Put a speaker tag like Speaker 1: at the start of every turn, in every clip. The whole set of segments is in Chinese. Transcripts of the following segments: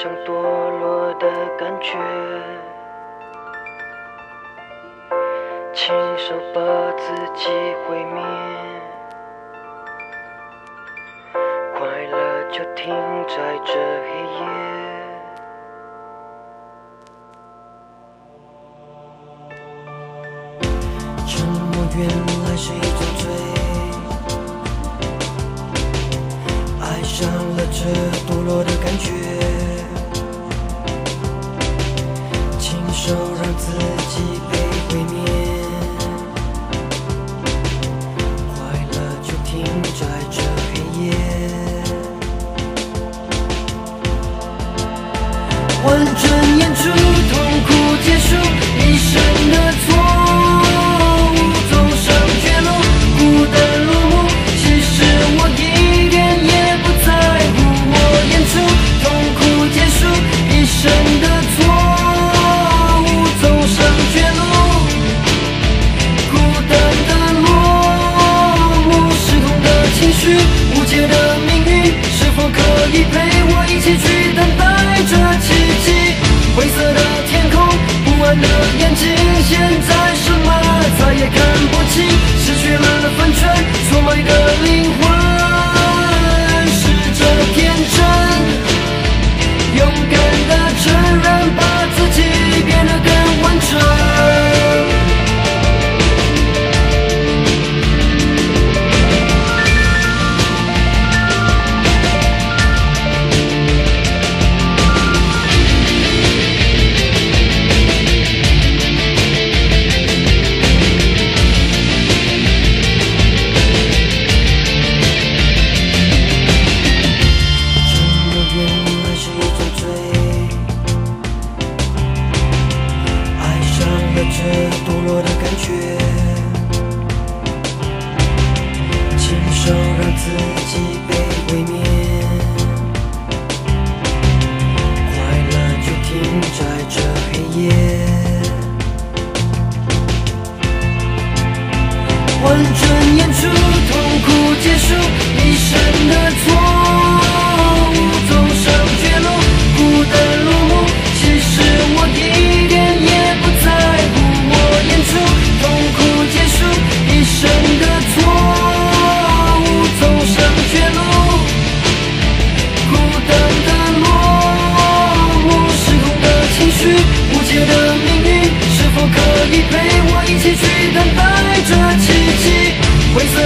Speaker 1: 像堕落的感觉。亲手把自己毁灭快乐就停在这黑夜。沉默原来是一种罪爱上了这让自己被毁灭。快乐就停在这黑夜。浑浊界的命运，是否可以陪我一起去等待这奇迹？灰色的天空，不安的眼睛，现在。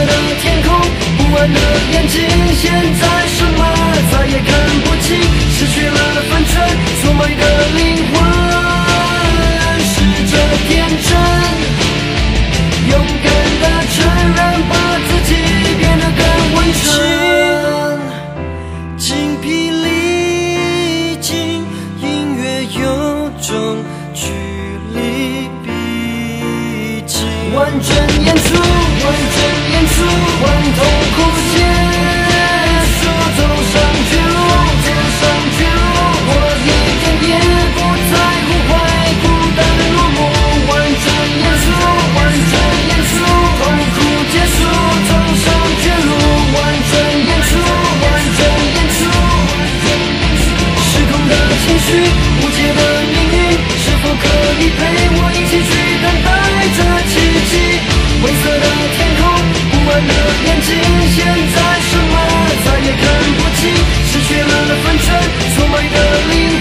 Speaker 1: 的天空，不安的眼睛，现在什么再也看不清，失去了分寸，错谓的灵魂，试着天真，勇敢的承认，把自己变得更温顺，精疲力尽，音乐有种距离逼近，完全。我头。充满的力量。